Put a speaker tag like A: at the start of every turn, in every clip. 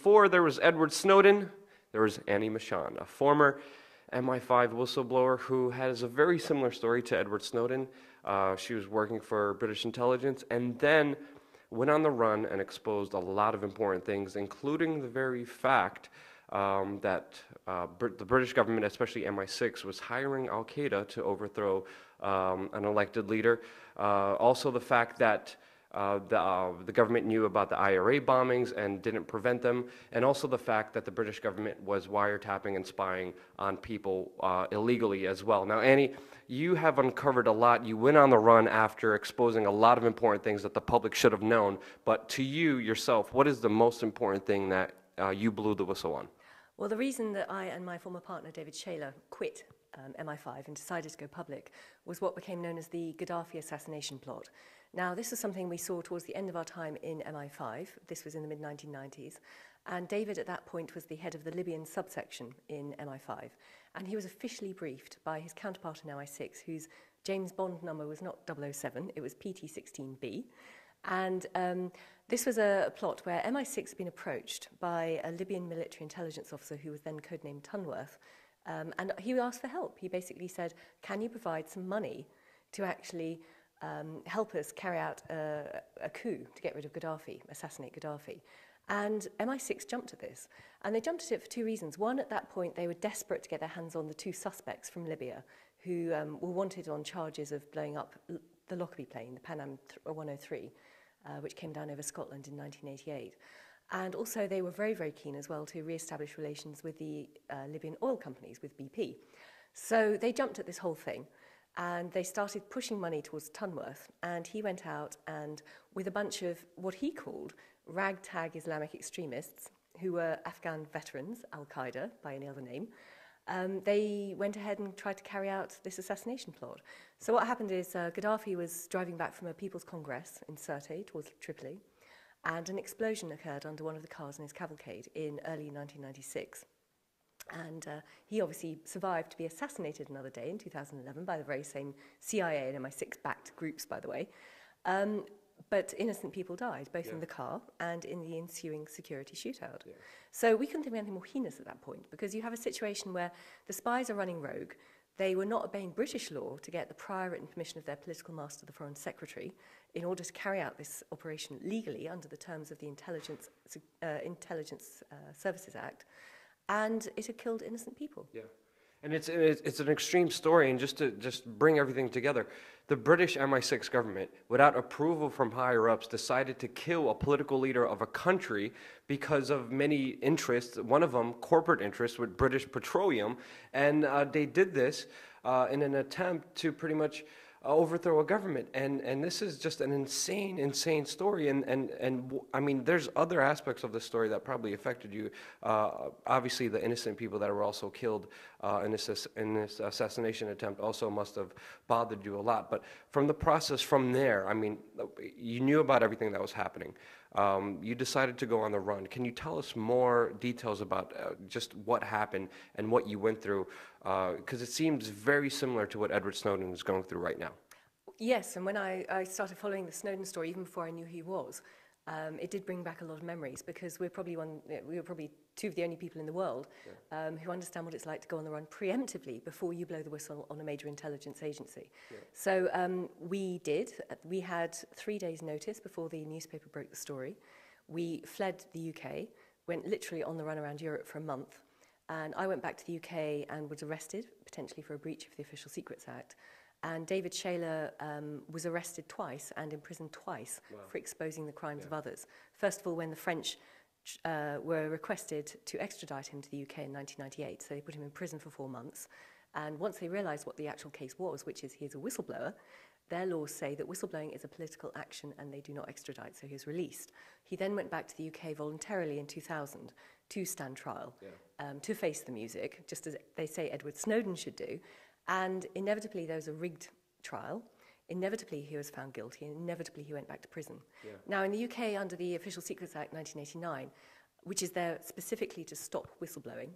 A: before there was Edward Snowden, there was Annie Machon, a former MI5 whistleblower who has a very similar story to Edward Snowden. Uh, she was working for British intelligence and then went on the run and exposed a lot of important things, including the very fact um, that uh, Br the British government, especially MI6, was hiring Al Qaeda to overthrow um, an elected leader. Uh, also, the fact that uh, the, uh, the, government knew about the IRA bombings and didn't prevent them, and also the fact that the British government was wiretapping and spying on people uh, illegally as well. Now, Annie, you have uncovered a lot. You went on the run after exposing a lot of important things that the public should have known. But to you yourself, what is the most important thing that uh, you blew the whistle on?
B: Well, the reason that I and my former partner, David Shayler, quit um, MI5 and decided to go public was what became known as the Gaddafi assassination plot. Now, this was something we saw towards the end of our time in MI5. This was in the mid-1990s. And David, at that point, was the head of the Libyan subsection in MI5. And he was officially briefed by his counterpart in MI6, whose James Bond number was not 007, it was PT16B. And um, this was a plot where MI6 had been approached by a Libyan military intelligence officer who was then codenamed Tunworth. Um, and he asked for help. He basically said, can you provide some money to actually um, help us carry out a, a coup to get rid of Gaddafi, assassinate Gaddafi. And MI6 jumped at this. And they jumped at it for two reasons. One, at that point, they were desperate to get their hands on the two suspects from Libya who um, were wanted on charges of blowing up the Lockerbie plane, the Pan Am 103, uh, which came down over Scotland in 1988. And also, they were very, very keen as well to re-establish relations with the uh, Libyan oil companies, with BP. So they jumped at this whole thing. And they started pushing money towards Tunworth. And he went out and, with a bunch of what he called ragtag Islamic extremists, who were Afghan veterans, Al Qaeda by any other name, um, they went ahead and tried to carry out this assassination plot. So, what happened is uh, Gaddafi was driving back from a People's Congress in Sirte towards Tripoli, and an explosion occurred under one of the cars in his cavalcade in early 1996. And uh, he obviously survived to be assassinated another day in 2011 by the very same CIA and MI6 backed groups, by the way. Um, but innocent people died, both yeah. in the car and in the ensuing security shootout. Yeah. So we couldn't think of anything more heinous at that point because you have a situation where the spies are running rogue. They were not obeying British law to get the prior written permission of their political master, the Foreign Secretary, in order to carry out this operation legally under the terms of the Intelligence, uh, Intelligence uh, Services Act and it had killed innocent people.
A: Yeah. And it's, it's an extreme story, and just to just bring everything together, the British MI6 government, without approval from higher ups, decided to kill a political leader of a country because of many interests, one of them corporate interests with British Petroleum, and uh, they did this uh, in an attempt to pretty much overthrow a government. And, and this is just an insane, insane story. And, and, and I mean, there's other aspects of the story that probably affected you. Uh, obviously, the innocent people that were also killed uh, in, this, in this assassination attempt also must have bothered you a lot. But from the process from there, I mean, you knew about everything that was happening. Um, you decided to go on the run. Can you tell us more details about uh, just what happened and what you went through? Because uh, it seems very similar to what Edward Snowden is going through right now.
B: Yes, and when I, I started following the Snowden story, even before I knew who he was, um, it did bring back a lot of memories because we're probably one, we were probably two of the only people in the world yeah. um, who understand what it's like to go on the run preemptively before you blow the whistle on a major intelligence agency. Yeah. So um, we did. We had three days' notice before the newspaper broke the story. We fled the UK, went literally on the run around Europe for a month, and I went back to the UK and was arrested potentially for a breach of the Official Secrets Act. And David Shayler um, was arrested twice and imprisoned twice wow. for exposing the crimes yeah. of others. First of all, when the French uh, were requested to extradite him to the UK in 1998. So they put him in prison for four months. And once they realized what the actual case was, which is he is a whistleblower, their laws say that whistleblowing is a political action and they do not extradite, so he was released. He then went back to the UK voluntarily in 2000 to stand trial, yeah. um, to face the music, just as they say Edward Snowden should do. And inevitably, there was a rigged trial. Inevitably, he was found guilty, and inevitably, he went back to prison. Yeah. Now, in the UK, under the Official Secrets Act 1989, which is there specifically to stop whistleblowing,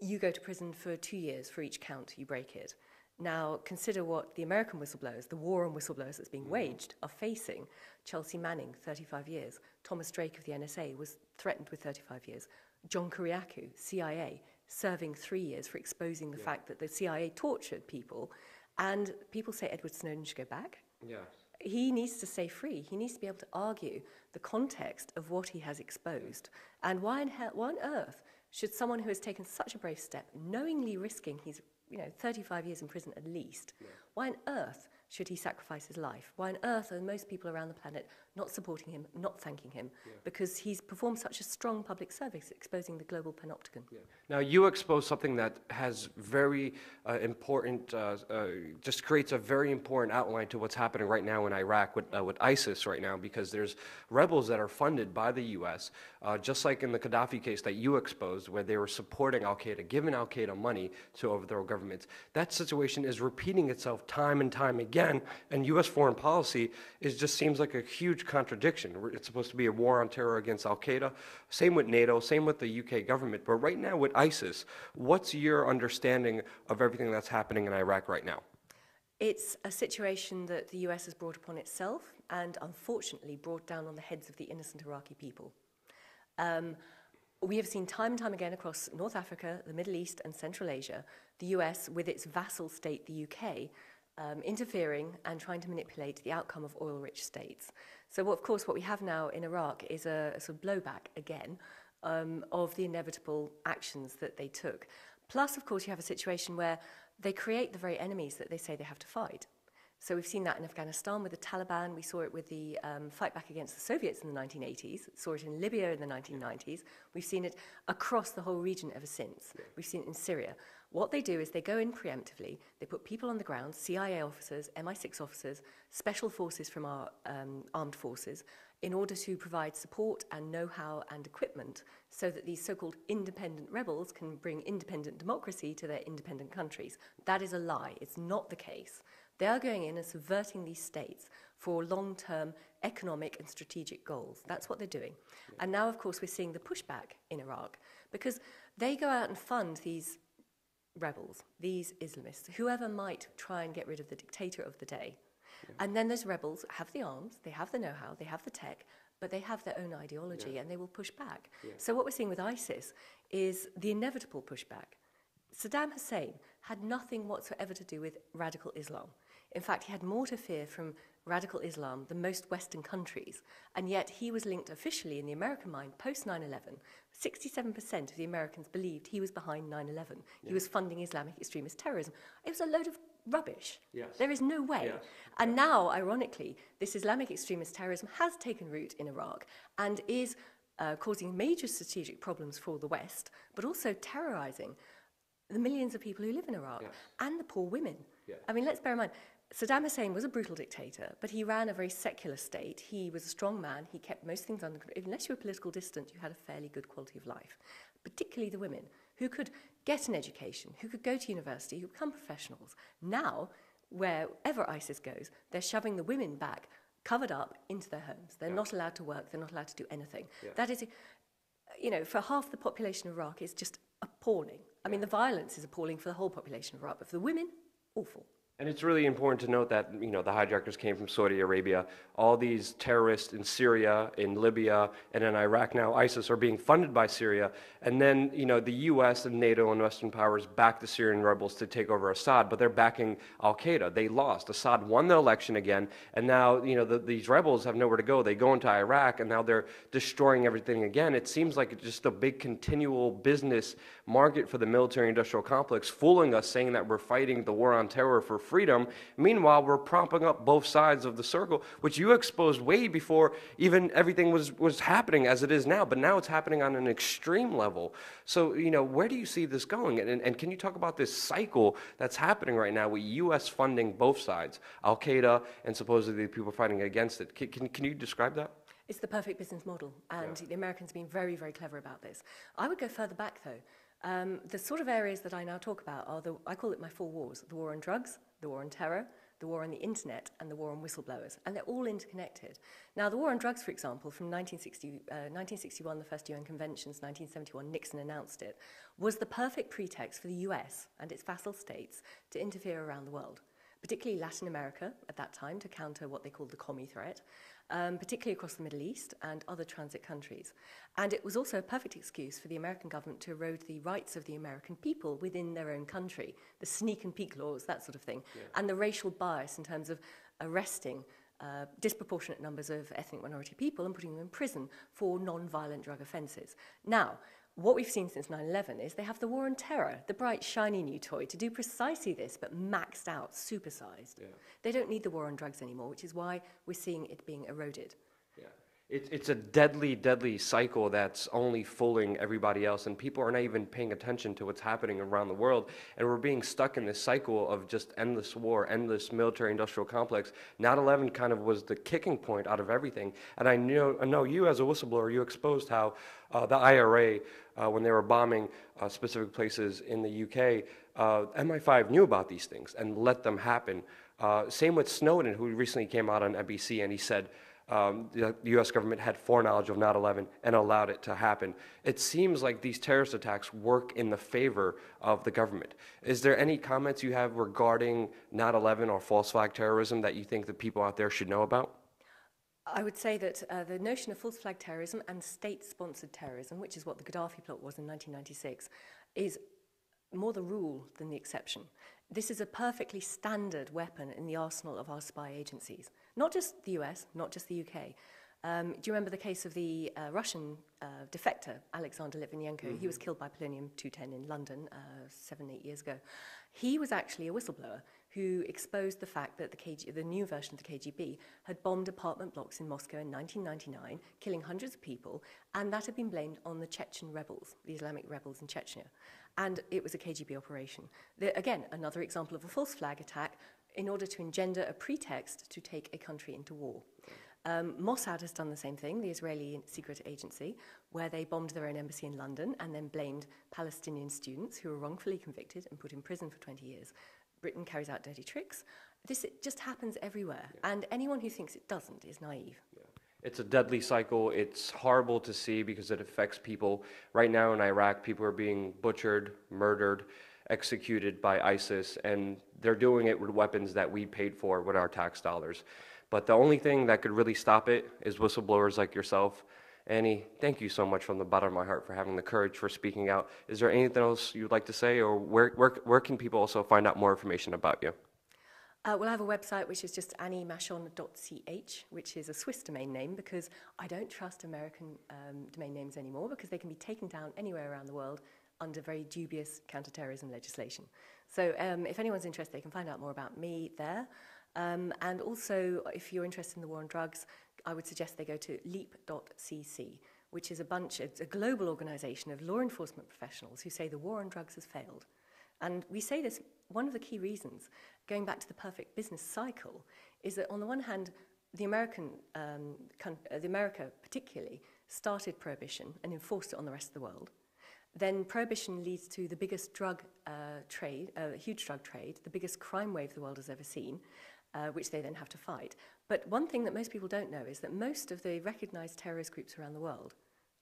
B: you go to prison for two years for each count you break it. Now, consider what the American whistleblowers, the war on whistleblowers that's being mm. waged, are facing. Chelsea Manning, 35 years. Thomas Drake of the NSA was threatened with 35 years. John Kiriakou, CIA, serving three years for exposing the fact that the CIA tortured people. And people say Edward Snowden should go back.
A: Yeah.
B: He needs to stay free. He needs to be able to argue the context of what he has exposed. And why on, hell, why on earth should someone who has taken such a brave step, knowingly risking his you know, 35 years in prison at least, why on earth should he sacrifice his life? Why on earth are most people around the planet not supporting him, not thanking him? Because he's performed such a strong public service exposing the global panopticon.
A: Now, you expose something that has very uh, important, uh, uh, just creates a very important outline to what's happening right now in Iraq with, uh, with ISIS right now, because there's rebels that are funded by the U.S., uh, just like in the Gaddafi case that you exposed, where they were supporting Al Qaeda, giving Al Qaeda money to overthrow governments. That situation is repeating itself time and time again, and U.S. foreign policy is just seems like a huge contradiction. It's supposed to be a war on terror against Al Qaeda. Same with NATO, same with the UK government. But right now with ISIS, what's your understanding of everything that's happening in Iraq right now?
B: It's a situation that the US has brought upon itself and unfortunately brought down on the heads of the innocent Iraqi people. Um, we have seen time and time again across North Africa, the Middle East, and Central Asia, the US, with its vassal state, the UK, um, interfering and trying to manipulate the outcome of oil-rich states. So, what, of course, what we have now in Iraq is a, a sort of blowback again um, of the inevitable actions that they took. Plus, of course, you have a situation where they create the very enemies that they say they have to fight. So we've seen that in Afghanistan with the Taliban. We saw it with the um, fight back against the Soviets in the 1980s. Saw it in Libya in the 1990s. We've seen it across the whole region ever since. We've seen it in Syria. What they do is they go in preemptively. They put people on the ground, CIA officers, MI6 officers, special forces from our um, armed forces, in order to provide support and know-how and equipment so that these so-called independent rebels can bring independent democracy to their independent countries. That is a lie. It's not the case. They are going in and subverting these states for long-term economic and strategic goals. That's what they're doing. Yeah. And now, of course, we're seeing the pushback in Iraq because they go out and fund these rebels, these Islamists, whoever might try and get rid of the dictator of the day. Yeah. And then those rebels have the arms, they have the know-how, they have the tech, but they have their own ideology yeah. and they will push back. So what we're seeing with ISIS is the inevitable pushback. Saddam Hussein had nothing whatsoever to do with radical Islam. In fact, he had more to fear from radical Islam than most Western countries, and yet he was linked officially in the American mind post 9 11. 67% of the Americans believed he was behind 9 11. Yeah. He was funding Islamic extremist terrorism. It was a load of rubbish.
A: Yes.
B: There is no way. Yes. And now, ironically, this Islamic extremist terrorism has taken root in Iraq and is uh, causing major strategic problems for the West, but also terrorizing the millions of people who live in Iraq and the poor women. I mean, let's bear in mind, Saddam Hussein was a brutal dictator, but he ran a very secular state. He was a strong man. He kept most things under control. Unless you were political distant, you had a fairly good quality of life. Particularly the women who could get an education, who could go to university, who become professionals. Now, wherever ISIS goes, they're shoving the women back, covered up, into their homes. They're yeah. not allowed to work. They're not allowed to do anything. Yeah. That is, you know, for half the population of Iraq, is just appalling. I mean, the violence is appalling for the whole population of Iraq, but for the women, awful.
A: And it's really important to note that you know the hijackers came from Saudi Arabia. All these terrorists in Syria, in Libya, and in Iraq now, ISIS are being funded by Syria. And then you know the U.S. and NATO and Western powers backed the Syrian rebels to take over Assad, but they're backing Al Qaeda. They lost. Assad won the election again, and now you know the, these rebels have nowhere to go. They go into Iraq, and now they're destroying everything again. It seems like it's just a big continual business market for the military-industrial complex, fooling us, saying that we're fighting the war on terror for freedom. Meanwhile, we're propping up both sides of the circle, which you exposed way before even everything was, was happening as it is now. But now it's happening on an extreme level. So, you know, where do you see this going? And, and can you talk about this cycle that's happening right now with U.S. funding both sides, Al Qaeda and supposedly the people fighting against it? Can, can, can you describe that?
B: It's the perfect business model, and yeah. the Americans have been very, very clever about this. I would go further back, though. Um, the sort of areas that I now talk about are the, I call it my four wars, the war on drugs, the war on terror, the war on the internet, and the war on whistleblowers. And they're all interconnected. Now, the war on drugs, for example, from 1960, uh, 1961, the first UN conventions, 1971, Nixon announced it, was the perfect pretext for the US and its vassal states to interfere around the world particularly Latin America at that time to counter what they called the commie threat, um, particularly across the Middle East and other transit countries. And it was also a perfect excuse for the American government to erode the rights of the American people within their own country, the sneak and peek laws, that sort of thing, yeah. and the racial bias in terms of arresting uh, disproportionate numbers of ethnic minority people and putting them in prison for non-violent drug offences. Now, What we've seen since 9-11 is they have the war on terror, the bright, shiny new toy, to do precisely this, but maxed out, supersized. Yeah. They don't need the war on drugs anymore, which is why we're seeing it being eroded.
A: It, it's a deadly, deadly cycle that's only fooling everybody else, and people are not even paying attention to what's happening around the world. And we're being stuck in this cycle of just endless war, endless military industrial complex. 9 11 kind of was the kicking point out of everything. And I know, I know you, as a whistleblower, you exposed how uh, the IRA, uh, when they were bombing uh, specific places in the UK, uh, MI5 knew about these things and let them happen. Uh, same with Snowden, who recently came out on NBC and he said, um, the, U.S. government had foreknowledge of 9/11 and allowed it to happen. It seems like these terrorist attacks work in the favor of the government. Is there any comments you have regarding 9/11 or false flag terrorism that you think the people out there should know about?
B: I would say that uh, the notion of false flag terrorism and state-sponsored terrorism, which is what the Gaddafi plot was in 1996, is more the rule than the exception. This is a perfectly standard weapon in the arsenal of our spy agencies. not just the US, not just the UK. Um, do you remember the case of the uh, Russian uh, defector, Alexander Litvinenko? Mm -hmm. He was mm-hmm. killed by polonium 210 in London uh, seven, eight years ago. He was actually a whistleblower who exposed the fact that the, KG, the new version of the KGB had bombed apartment blocks in Moscow in 1999, killing hundreds of people, and that had been blamed on the Chechen rebels, the Islamic rebels in Chechnya. And it was a KGB operation. The, again, another example of a false flag attack in order to engender a pretext to take a country into war. Um, Mossad has done the same thing, the Israeli secret agency, where they bombed their own embassy in London and then blamed Palestinian students who were wrongfully convicted and put in prison for 20 years. Britain carries out dirty tricks. This it just happens everywhere, yeah. and anyone who thinks it doesn't is naive. Yeah.
A: It's a deadly cycle. It's horrible to see because it affects people. Right now in Iraq, people are being butchered, murdered, executed by ISIS, and they're doing it with weapons that we paid for with our tax dollars. But the only thing that could really stop it is whistleblowers like yourself. Annie, thank you so much from the bottom of my heart for having the courage for speaking out. Is there anything else you'd like to say, or where, where, where can people also find out more information about you?
B: Uh, well, I have a website which is just anniemachon.ch, which is a Swiss domain name because I don't trust American um, domain names anymore because they can be taken down anywhere around the world under very dubious counterterrorism legislation. So um, if anyone's interested, they can find out more about me there. Um, and also, if you're interested in the war on drugs, I would suggest they go to leap.cc, which is a bunch, it's a global organization of law enforcement professionals who say the war on drugs has failed. And we say this, one of the key reasons, going back to the perfect business cycle, is that on the one hand, the American, um, uh, the America particularly, started prohibition and enforced it on the rest of the world. then prohibition leads to the biggest drug uh, trade, a uh, huge drug trade, the biggest crime wave the world has ever seen, uh, which they then have to fight. But one thing that most people don't know is that most of the recognized terrorist groups around the world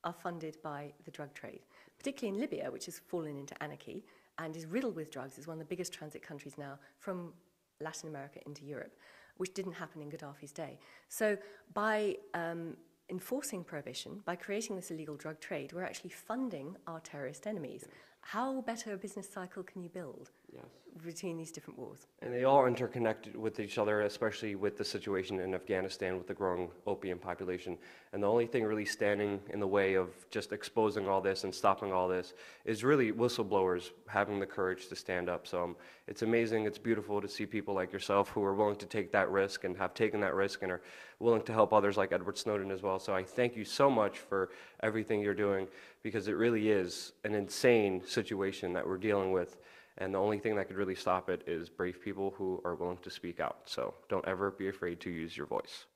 B: are funded by the drug trade, particularly in Libya, which has fallen into anarchy and is riddled with drugs, is one of the biggest transit countries now from Latin America into Europe, which didn't happen in Gaddafi's day. So by um, enforcing prohibition, by creating this illegal drug trade, we're actually funding our terrorist enemies. How better a business cycle can you build? Yes. between these different wars.
A: And they all interconnected with each other, especially with the situation in Afghanistan with the growing opium population. And the only thing really standing in the way of just exposing all this and stopping all this is really whistleblowers having the courage to stand up. So um, it's amazing, it's beautiful to see people like yourself who are willing to take that risk and have taken that risk and are willing to help others like Edward Snowden as well. So I thank you so much for everything you're doing because it really is an insane situation that we're dealing with. And the only thing that could really stop it is brave people who are willing to speak out. So don't ever be afraid to use your voice.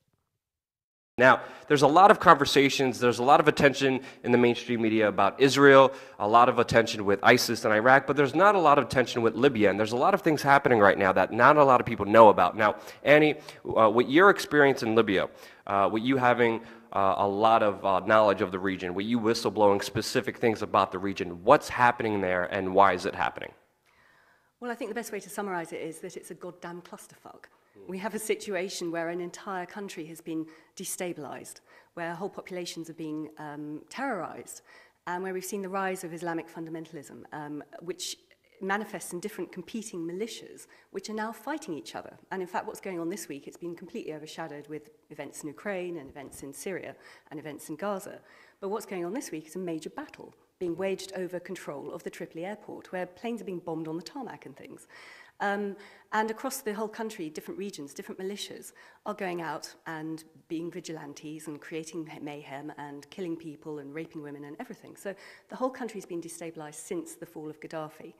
A: Now, there's a lot of conversations, there's a lot of attention in the mainstream media about Israel, a lot of attention with ISIS and Iraq, but there's not a lot of attention with Libya. And there's a lot of things happening right now that not a lot of people know about. Now, Annie, uh, with your experience in Libya, uh, with you having uh, a lot of uh, knowledge of the region, with you whistleblowing specific things about the region, what's happening there and why is it happening?
B: Well, I think the best way to summarize it is that it's a goddamn clusterfuck. We have a situation where an entire country has been destabilized, where whole populations are being um, terrorized, and where we've seen the rise of Islamic fundamentalism, um, which manifests in different competing militias, which are now fighting each other. And in fact, what's going on this week, it's been completely overshadowed with events in Ukraine and events in Syria and events in Gaza. But what's going on this week is a major battle being waged over control of the Tripoli airport, where planes are being bombed on the tarmac and things. Um, and across the whole country, different regions, different militias are going out and being vigilantes and creating mayhem and killing people and raping women and everything. So the whole country's been destabilized since the fall of Gaddafi.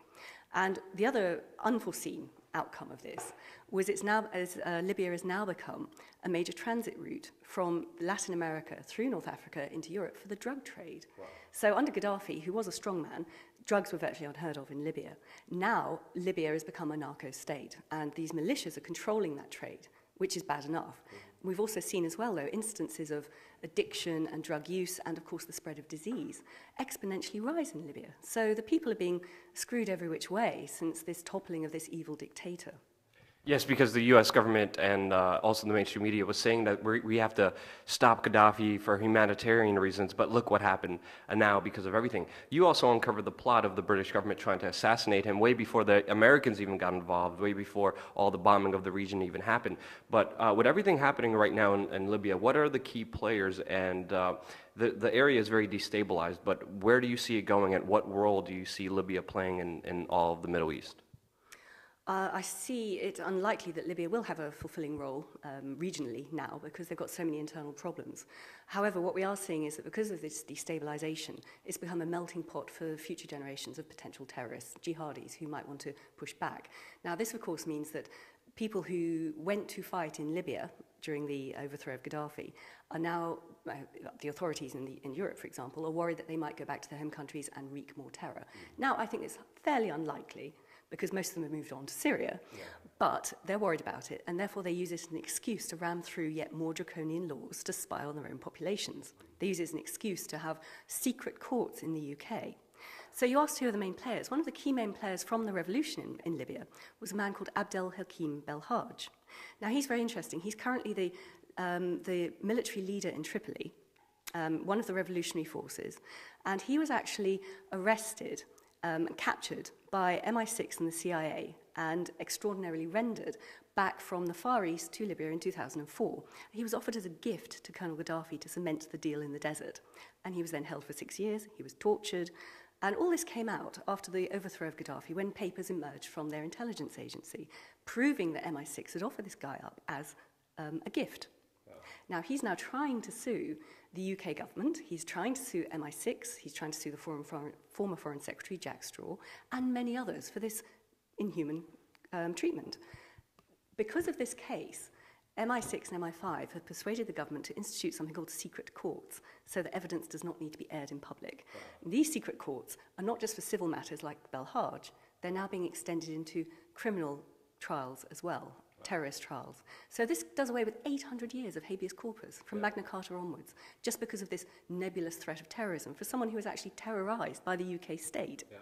B: And the other unforeseen outcome of this was it's now as uh, Libya has now become a major transit route from Latin America through North Africa into Europe for the drug trade. Wow. So under Gaddafi, who was a strong man, drugs were virtually unheard of in Libya. Now, Libya has become a narco state, and these militias are controlling that trade, which is bad enough. We've also seen as well, though, instances of addiction and drug use and, of course, the spread of disease exponentially rise in Libya. So the people are being screwed every which way since this toppling of this evil dictator.
A: Yes, because the U.S. government and uh, also the mainstream media was saying that we have to stop Gaddafi for humanitarian reasons, but look what happened uh, now because of everything. You also uncovered the plot of the British government trying to assassinate him way before the Americans even got involved, way before all the bombing of the region even happened. But uh, with everything happening right now in, in, Libya, what are the key players? And uh, the, the area is very destabilized, but where do you see it going, and what role do you see Libya playing in, in all of the Middle East?
B: Uh, I see it unlikely that Libya will have a fulfilling role um, regionally now because they've got so many internal problems. However, what we are seeing is that because of this destabilization, it's become a melting pot for future generations of potential terrorists, jihadis, who might want to push back. Now, this, of course, means that people who went to fight in Libya during the overthrow of Gaddafi are now, uh, the authorities in, the, in Europe, for example, are worried that they might go back to their home countries and wreak more terror. Now, I think it's fairly unlikely because most of them have moved on to Syria. Yeah. But they're worried about it, and therefore they use it as an excuse to ram through yet more draconian laws to spy on their own populations. They use it as an excuse to have secret courts in the UK. So you asked who are the main players. One of the key main players from the revolution in, in Libya was a man called Abdel Hakim Belhaj. Now he's very interesting. He's currently the, um, the military leader in Tripoli, um, one of the revolutionary forces, and he was actually arrested um, captured by MI6 and the CIA and extraordinarily rendered back from the Far East to Libya in 2004. He was offered as a gift to Colonel Gaddafi to cement the deal in the desert. And he was then held for six years, he was tortured, and all this came out after the overthrow of Gaddafi when papers emerged from their intelligence agency proving that MI6 had offered this guy up as um, a gift. Now, he's now trying to sue the UK government. He's trying to sue MI6, he's trying to sue the foreign, foreign, former Foreign Secretary Jack Straw, and many others for this inhuman um, treatment. Because of this case, MI6 and MI5 have persuaded the government to institute something called secret courts, so that evidence does not need to be aired in public. And these secret courts are not just for civil matters like Belhage, they're now being extended into criminal trials as well, terrorist trials. So this does away with 800 years of habeas corpus from yeah. Magna Carta onwards, just because of this nebulous threat of terrorism for someone who was actually terrorized by the UK state. Yeah.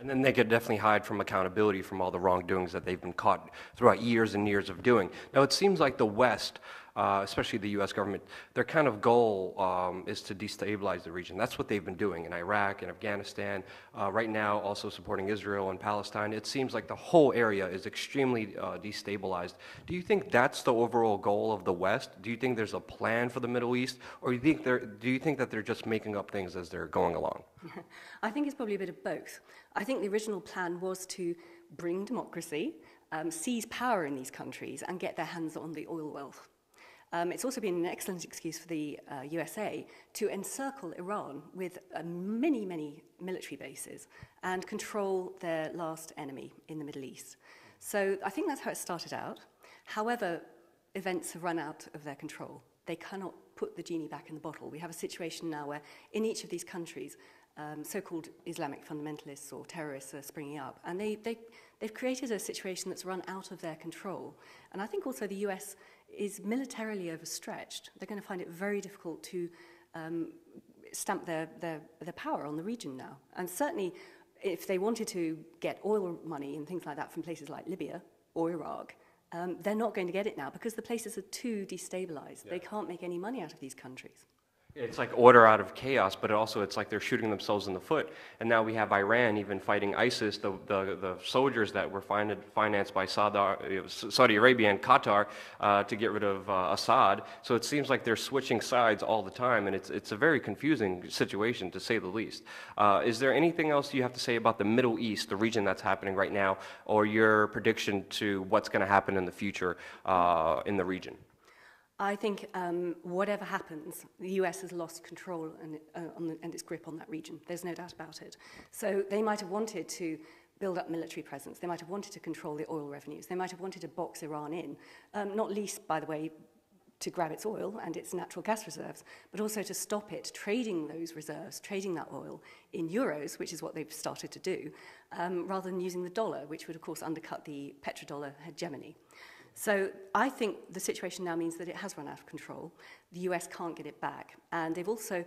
A: And then they could definitely hide from accountability from all the wrongdoings that they've been caught throughout years and years of doing. Now, it seems like the West uh, especially the U.S. government, their kind of goal um, is to destabilize the region. That's what they've been doing in Iraq and Afghanistan. Uh, right now, also supporting Israel and Palestine. It seems like the whole area is extremely uh, destabilized. Do you think that's the overall goal of the West? Do you think there's a plan for the Middle East, or do you think they're, do you think that they're just making up things as they're going along?
B: I think it's probably a bit of both. I think the original plan was to bring democracy, um, seize power in these countries, and get their hands on the oil wealth. Um, it's also been an excellent excuse for the uh, USA to encircle Iran with uh, many, many military bases and control their last enemy in the Middle East. So I think that's how it started out. However, events have run out of their control. They cannot put the genie back in the bottle. We have a situation now where in each of these countries, um, so-called Islamic fundamentalists or terrorists are springing up, and they, they they've created a situation that's run out of their control. And I think also the US is militarily overstretched. They're going to find it very difficult to um, stamp their, their, their power on the region now. And certainly, if they wanted to get oil money and things like that from places like Libya or Iraq, um, they're not going to get it now because the places are too destabilized. Yeah. They can't make any money out of these countries.
A: It's like order out of chaos, but also it's like they're shooting themselves in the foot. And now we have Iran even fighting ISIS, the, the, the soldiers that were funded, financed by Saudi, Saudi Arabia and Qatar uh, to get rid of uh, Assad. So it seems like they're switching sides all the time, and it's, it's a very confusing situation to say the least. Uh, is there anything else you have to say about the Middle East, the region that's happening right now, or your prediction to what's going to happen in the future uh, in the region?
B: I think um, whatever happens, the US has lost control and, uh, the, and its grip on that region. There's no doubt about it. So they might have wanted to build up military presence. They might have wanted to control the oil revenues. They might have wanted to box Iran in, um, not least, by the way, to grab its oil and its natural gas reserves, but also to stop it trading those reserves, trading that oil in euros, which is what they've started to do, um, rather than using the dollar, which would, of course, undercut the petrodollar hegemony. So I think the situation now means that it has run out of control. The US can't get it back. And they've also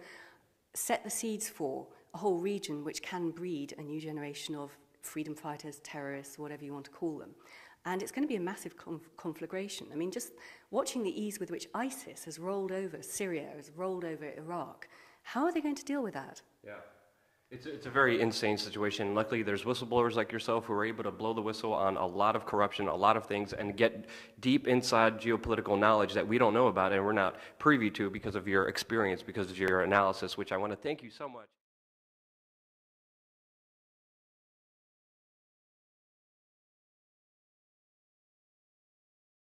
B: set the seeds for a whole region which can breed a new generation of freedom fighters, terrorists, whatever you want to call them. And it's going to be a massive conf conflagration. I mean, just watching the ease with which ISIS has rolled over Syria, has rolled over Iraq, how are they going to deal with that?
A: Yeah. It's, it's a very insane situation. Luckily, there's whistleblowers like yourself who are able to blow the whistle on a lot of corruption, a lot of things, and get deep inside geopolitical knowledge that we don't know about and we're not privy to because of your experience, because of your analysis, which I want to thank you so much.